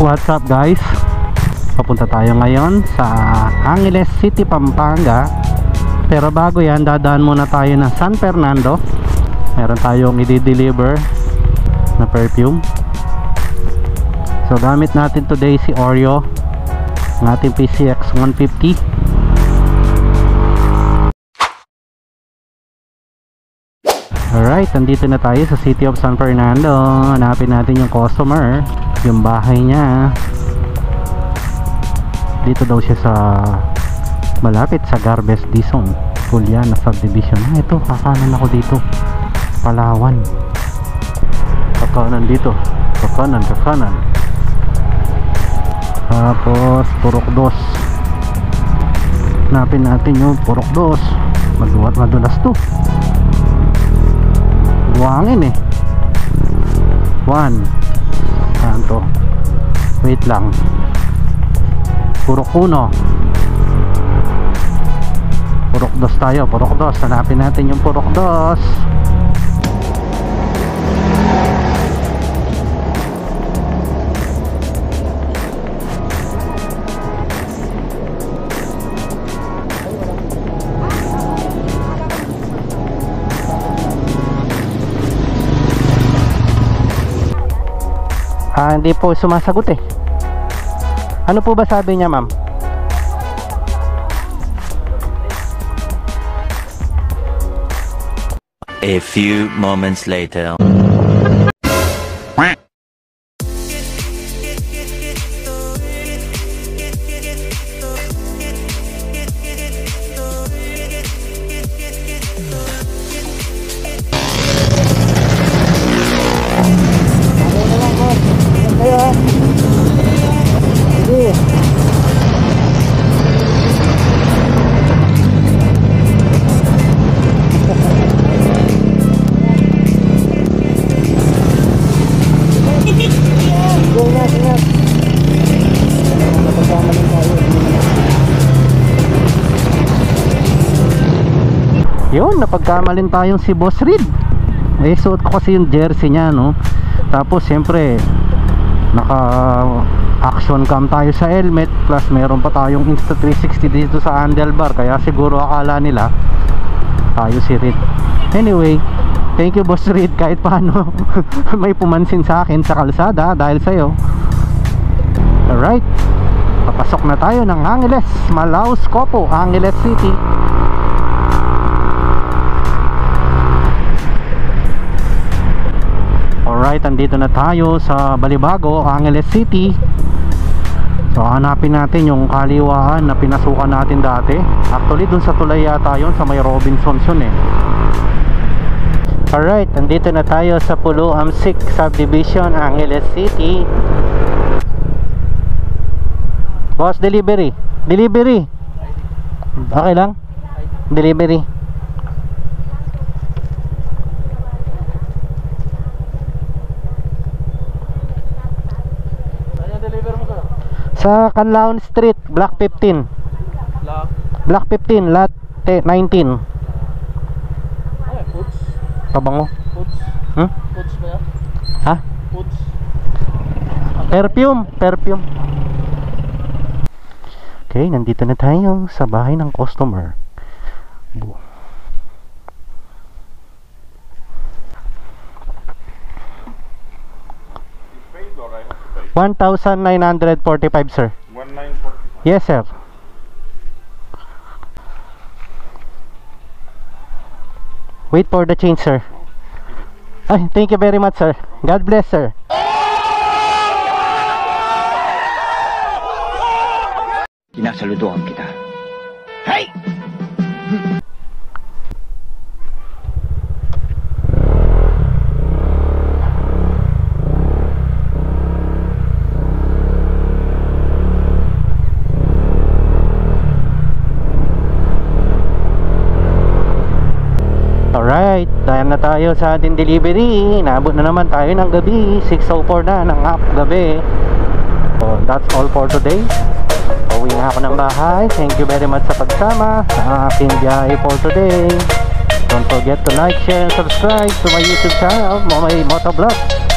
What's up guys? Papunta tayo ngayon sa Angeles City, Pampanga. Pero bago yan, dadaan muna tayo ng San Fernando. Meron tayong i-deliver na perfume. So gamit natin today si Oreo. Ng ating PCX 150 Alright, nandito na tayo sa City of San Fernando. Hanapin natin yung customer Yung bahay niya. Dito daw siya sa Malapit sa Garbes Dizon Juliana Subdivision. Ah, Ito, kakanan ako dito. Palawan. Kakanan dito. Kakanan, kakanan. Tapos Purok Dos. Hanapin natin yung Purok Dos. Maduat madulas to. Buhangin eh. 1 saan to. Wait lang. Purok uno purok dos tayo purok dos hanapin natin yung purok dos Ah, hindi po sumasagot eh. Ano po ba sabi niya, ma'am? A few moments later. Yun, napagkamalin tayong si Boss Reed. Eh, suot ko kasi yung jersey niya, no? Tapos, siyempre, naka action cam tayo sa helmet. Plus meron pa tayong Insta360 dito sa handlebar. Kaya siguro akala nila tayo si Reed. Anyway thank you boss Reed. Kahit paano may pumansin sa akin sa kalsada dahil sa'yo. Alright. Papasok na tayo ng Angeles Malaus Copo Angeles City Alright, andito na tayo sa Balibago, Angeles City. So hanapin natin yung kaliwaan na pinasukan natin dati. Actually dun sa tulay yata yun, sa may Robinsons yun eh. Alright, andito na tayo sa Pulo Amsik Subdivision, Angeles City. Boss, delivery. Delivery. Okay lang? Delivery Sa Canlaon Street, Block 15 Black. Block 15, lot te- 19 Ay, Puts. Pabango Puts. Hmm? Puts ba yan? Ha? Puts. Perfume, perfume. Okay, nandito na tayo sa bahay ng customer. Bu- 1,945 sir. 1945. Yes sir. Wait for the change sir. Ay, thank you very much sir. God bless sir. Sinasaludohan kita. Dahil na tayo sa ating delivery. Naabot na naman tayo ng gabi. 6.04 na ng up gabi. So that's all for today. Uwi na ako ng bahay. Thank you very much sa pagsama Sa aking biyahe for today. Don't forget to like, share, and subscribe to my YouTube channel Momay Motovlog